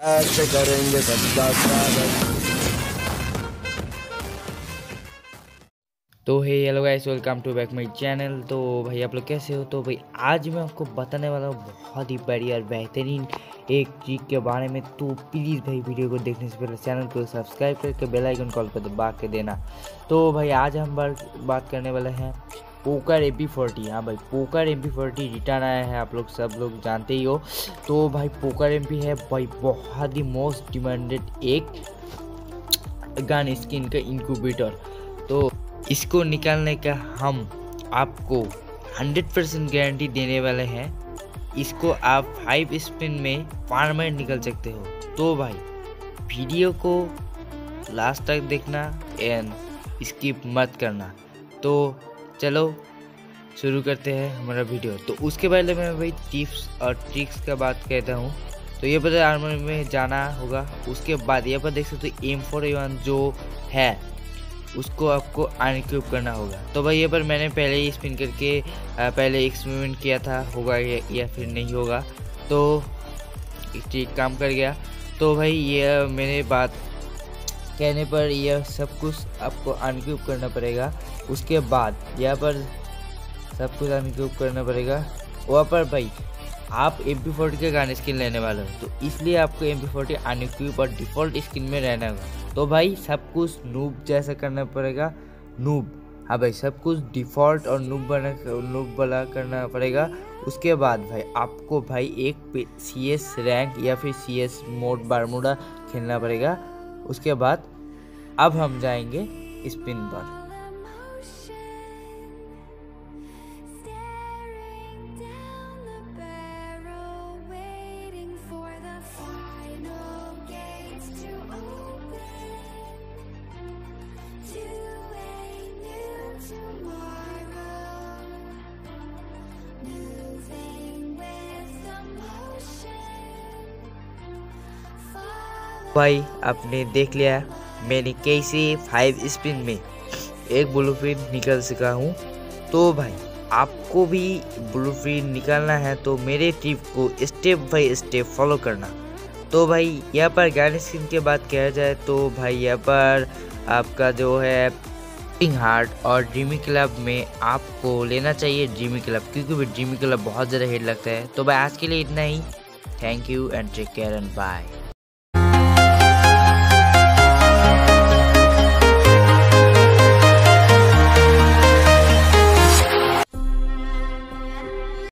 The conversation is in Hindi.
ऐसे करेंगे सबका स्वागत तो hey hello guys welcome to back my channel तो भाई, आप लोग कैसे हो? तो भाई, आज मैं आपको बताने वाला हूँ बहुत ही बड़ी और बेहतरीन एक चीज़ के बारे में। तो प्लीज़ भाई वीडियो को देखने से पहले चैनल को सब्सक्राइब करके बेल आइकन कॉल पर दबा के देना। तो भाई, आज हम बात करने वाले हैं पोकर एम पी फोर्टी हाँ भाई, poker M P forty return आया है, आप लोग सब लोग जानते ही हो। तो भाई, पोकर एम पी है, भाई, बहुत ही मोस्ट डिमांडेड एक गन स्किन का इंक्यूबेटर इसको निकालने का हम आपको 100 परसेंट गारंटी देने वाले हैं। इसको आप फाइव स्पिन में परमानेंट निकल सकते हो। तो भाई, वीडियो को लास्ट तक देखना एंड स्किप मत करना। तो चलो, शुरू करते हैं हमारा वीडियो। तो उसके पहले मैं भाई टिप्स और ट्रिक्स का बात कहता हूँ। तो ये पता आर्मर में जाना होगा। उसके बाद ये पर देख सकते हो एम फोर जो है उसको आपको अनक्यूब करना होगा। तो भाई ये पर मैंने पहले ही स्पिन करके पहले एक्सपेरिमेंट किया था, होगा या फिर नहीं होगा। तो ठीक काम कर गया। तो भाई ये मेरे बात कहने पर यह सब कुछ आपको अनक्यूब करना पड़ेगा। उसके बाद यहाँ पर सब कुछ अनक्यूब करना पड़ेगा। वहाँ पर भाई आप एम पी के गाने स्किन लेने वाले हो तो इसलिए आपको एम पी फोर्टी अनक्यूब और डिफ़ॉल्ट स्किन में रहना होगा। तो भाई, सब कुछ नूब जैसा करना पड़ेगा नूब हाँ भाई, सब कुछ डिफ़ॉल्ट और नूब बना नूब वाला करना पड़ेगा। उसके बाद भाई, आपको भाई एक सी एस रैंक या फिर सी एस मोड बारमूडा खेलना पड़ेगा। उसके बाद, अब हम जाएँगे स्पिन पर। भाई, आपने देख लिया मैंने कैसे फाइव स्पिन में एक ब्लू प्रिंट निकल सका हूँ। तो भाई, आपको भी ब्लू प्रिंट निकालना है तो मेरे टिप को स्टेप बाय स्टेप फॉलो करना। तो भाई, यहाँ पर गार्ड स्किन के बात किया जाए तो भाई, यहाँ पर आपका जो है हार्ट और ड्रीमी क्लब में आपको लेना चाहिए ड्रीमी क्लब क्योंकि ड्रीमी क्लब बहुत ज़्यादा हिट लगता है। तो भाई, आज के लिए इतना ही। Thank you and take care and bye